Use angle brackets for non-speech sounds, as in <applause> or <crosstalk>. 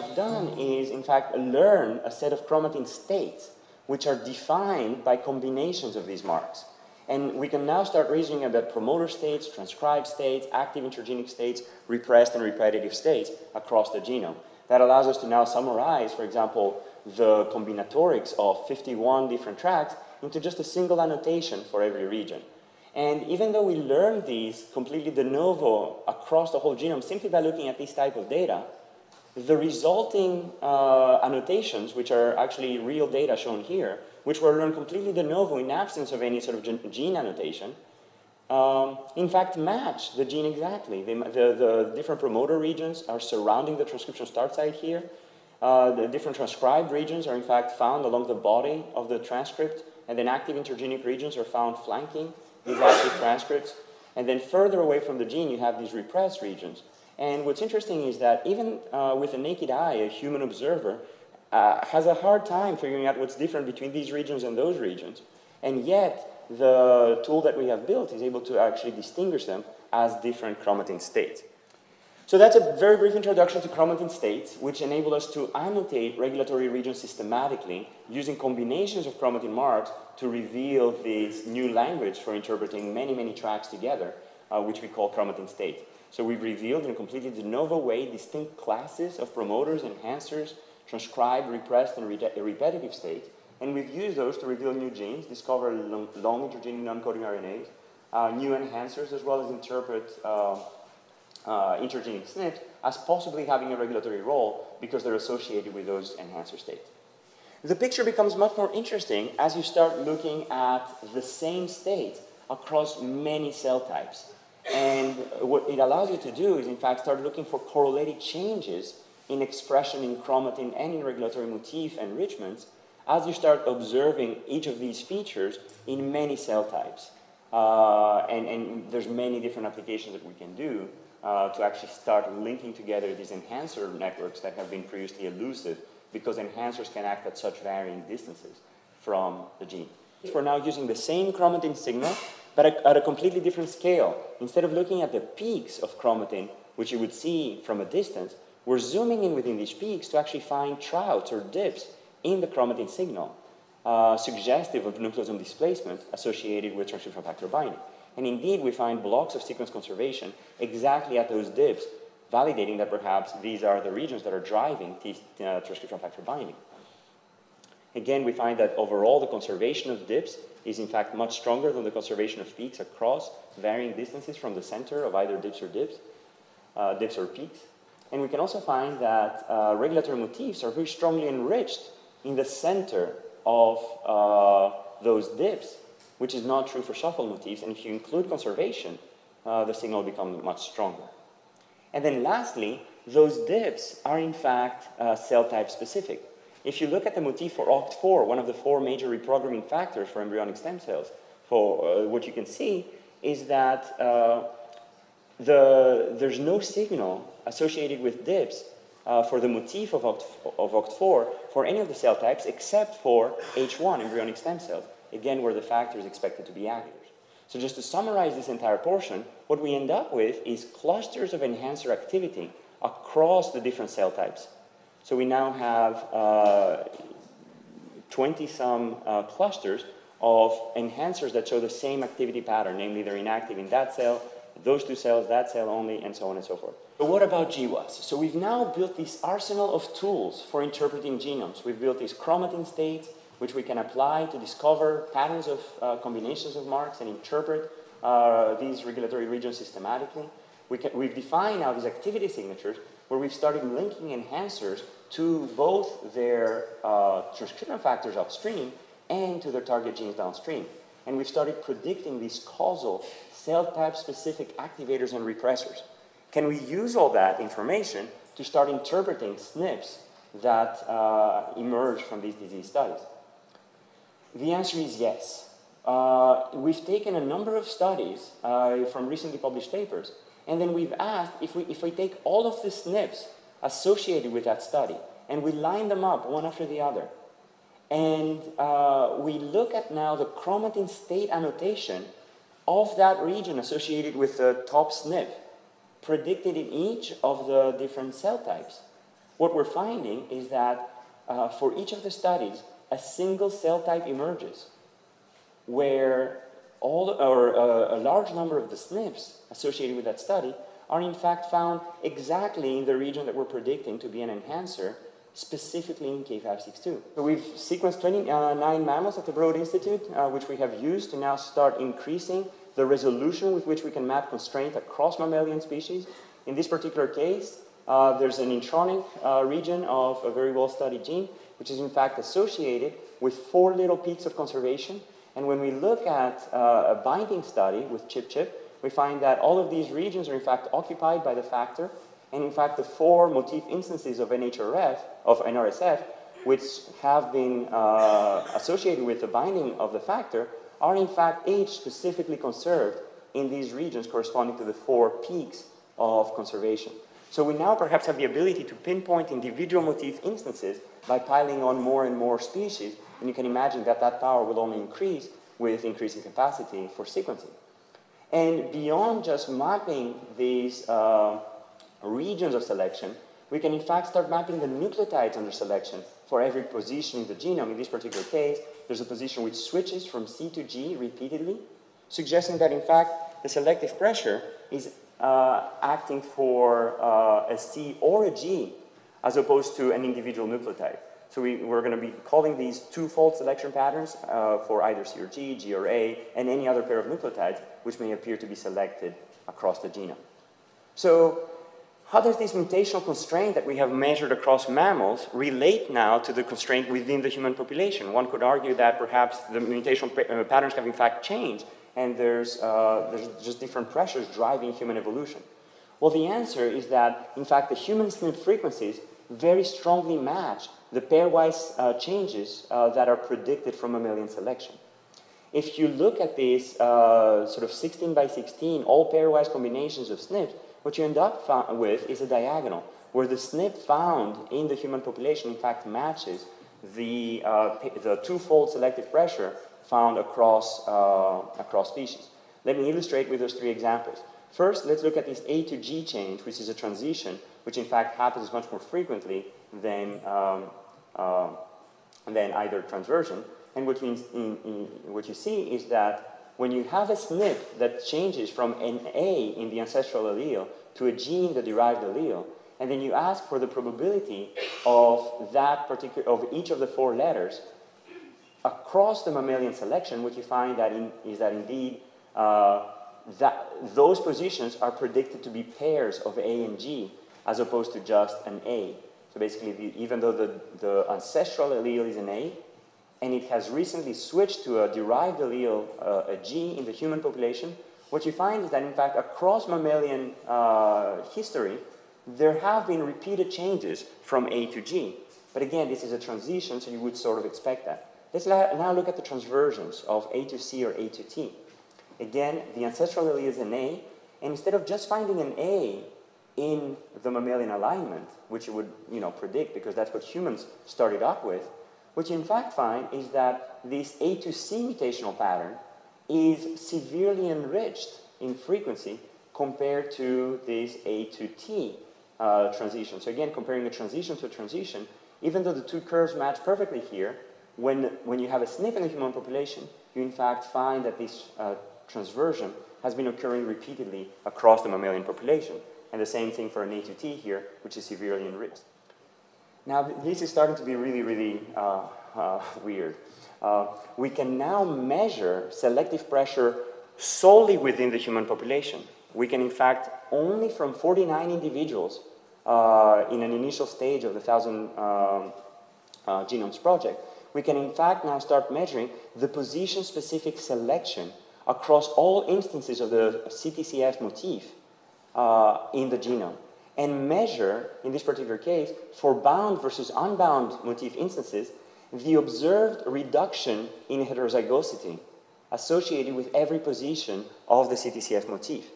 have done is, in fact, learn a set of chromatin states which are defined by combinations of these marks. And we can now start reasoning about promoter states, transcribed states, active intergenic states, repressed and repetitive states across the genome. That allows us to now summarize, for example, the combinatorics of 51 different tracks into just a single annotation for every region. And even though we learn these completely de novo across the whole genome simply by looking at this type of data, the resulting uh, annotations, which are actually real data shown here, which were learned completely de novo in absence of any sort of gene annotation, um, in fact match the gene exactly. They, the, the, different promoter regions are surrounding the transcription start site here. Uh, the different transcribed regions are in fact found along the body of the transcript, and then active intergenic regions are found flanking these active transcripts. And then further away from the gene, you have these repressed regions. And what's interesting is that even uh, with a naked eye, a human observer uh, has a hard time figuring out what's different between these regions and those regions. And yet, the tool that we have built is able to actually distinguish them as different chromatin states. So that's a very brief introduction to chromatin states, which enable us to annotate regulatory regions systematically using combinations of chromatin marks to reveal this new language for interpreting many, many tracks together, uh, which we call chromatin state. So we've revealed in a completely de novo way distinct classes of promoters, enhancers, transcribed, repressed, and re repetitive states. And we've used those to reveal new genes, discover long, long intergenic non-coding RNAs, uh, new enhancers, as well as interpret uh, uh, intergenic SNPs as possibly having a regulatory role because they're associated with those enhancer states. The picture becomes much more interesting as you start looking at the same state across many cell types. And what it allows you to do is, in fact, start looking for correlated changes in expression in chromatin and in regulatory motif enrichments as you start observing each of these features in many cell types. Uh, and, and, there's many different applications that we can do uh, to actually start linking together these enhancer networks that have been previously elusive because enhancers can act at such varying distances from the gene. We're now using the same chromatin signal but at a completely different scale. Instead of looking at the peaks of chromatin, which you would see from a distance, we're zooming in within these peaks to actually find trouts or dips in the chromatin signal, uh, suggestive of nucleosome displacement associated with transcription factor binding. And indeed, we find blocks of sequence conservation exactly at those dips, validating that perhaps these are the regions that are driving uh, transcription factor binding. Again, we find that overall the conservation of dips is in fact much stronger than the conservation of peaks across varying distances from the center of either dips or dips, uh, dips or peaks. And we can also find that uh, regulatory motifs are very strongly enriched in the center of uh, those dips, which is not true for shuffle motifs. And if you include conservation, uh, the signal becomes much stronger. And then lastly, those dips are in fact uh, cell type specific. If you look at the motif for OCT4, one of the four major reprogramming factors for embryonic stem cells, for uh, what you can see is that uh, the, there's no signal associated with dips uh, for the motif of, OCT, of OCT4 for any of the cell types except for H1, embryonic stem cells, again, where the factor is expected to be active. So just to summarize this entire portion, what we end up with is clusters of enhancer activity across the different cell types. So we now have 20-some uh, uh, clusters of enhancers that show the same activity pattern, namely they're inactive in that cell, those two cells, that cell only, and so on and so forth. But what about GWAS? So we've now built this arsenal of tools for interpreting genomes. We've built these chromatin states, which we can apply to discover patterns of uh, combinations of marks and interpret uh, these regulatory regions systematically. We have defined now these activity signatures where we've started linking enhancers to both their uh, transcription factors upstream and to their target genes downstream. And we've started predicting these causal cell type specific activators and repressors. Can we use all that information to start interpreting SNPs that uh, emerge from these disease studies? The answer is yes. Uh, we've taken a number of studies uh, from recently published papers, and then we've asked if we, if we take all of the SNPs associated with that study. And we line them up one after the other. And uh, we look at now the chromatin state annotation of that region associated with the top SNP, predicted in each of the different cell types. what we're finding is that uh, for each of the studies, a single cell type emerges where all, or uh, a large number of the SNPs associated with that study are in fact found exactly in the region that we're predicting to be an enhancer, specifically in K562. So we've sequenced 29 mammals at the Broad Institute, uh, which we have used to now start increasing the resolution with which we can map constraint across mammalian species. In this particular case, uh, there's an intronic uh, region of a very well-studied gene, which is in fact associated with four little peaks of conservation. And when we look at uh, a binding study with ChIP-ChIP, we find that all of these regions are in fact occupied by the factor. And in fact, the four motif instances of NHRF, of NRSF, which have been uh, associated with the binding of the factor, are in fact age specifically conserved in these regions corresponding to the four peaks of conservation. So we now perhaps have the ability to pinpoint individual motif instances by piling on more and more species, and you can imagine that that power will only increase with increasing capacity for sequencing. And beyond just mapping these uh, regions of selection, we can in fact start mapping the nucleotides under selection for every position in the genome. In this particular case, there's a position which switches from C to G repeatedly, suggesting that in fact the selective pressure is uh, acting for uh, a C or a G as opposed to an individual nucleotide. So we, are going to be calling these two-fold selection patterns uh, for either C or G, G or A, and any other pair of nucleotides which may appear to be selected across the genome. So how does this mutational constraint that we have measured across mammals relate now to the constraint within the human population? One could argue that perhaps the mutational uh, patterns have in fact changed and there's, uh, there's just different pressures driving human evolution. Well, the answer is that, in fact, the human SNP frequencies very strongly match the pairwise uh, changes uh, that are predicted from mammalian selection. If you look at these uh, sort of 16 by 16 all pairwise combinations of SNPs, what you end up with is a diagonal where the SNP found in the human population in fact matches the, uh, the two-fold selective pressure found across, uh, across species. Let me illustrate with those three examples. First, let's look at this A to G change, which is a transition, which in fact happens much more frequently than, um, uh, than either transversion. And what, means in, in, what you see is that when you have a SNP that changes from an A in the ancestral allele to a G in the derived allele, and then you ask for the probability of that particular, of each of the four letters across the mammalian selection, what you find that in, is that indeed uh, that those positions are predicted to be pairs of A and G as opposed to just an A. So basically, the, even though the, the ancestral allele is an A, and it has recently switched to a derived allele, uh, a G in the human population, what you find is that in fact across mammalian uh, history, there have been repeated changes from A to G. But again, this is a transition, so you would sort of expect that. Let's now look at the transversions of A to C or A to T. Again, the ancestral allele is an A, and instead of just finding an A in the mammalian alignment, which you would you know, predict because that's what humans started up with, what you in fact find is that this A to C mutational pattern is severely enriched in frequency compared to this A to T uh, transition. So again, comparing a transition to a transition, even though the two curves match perfectly here, when, when you have a SNP in the human population, you in fact find that this uh, transversion has been occurring repeatedly across the mammalian population. And the same thing for an A2T here, which is severely enriched. Now, this is starting to be really, really uh, uh, <laughs> weird. Uh, we can now measure selective pressure solely within the human population. We can, in fact, only from 49 individuals uh, in an initial stage of the Thousand um, uh, Genomes Project, we can in fact now start measuring the position-specific selection across all instances of the CTCF motif uh, in the genome and measure, in this particular case, for bound versus unbound motif instances, the observed reduction in heterozygosity associated with every position of the CTCF motif.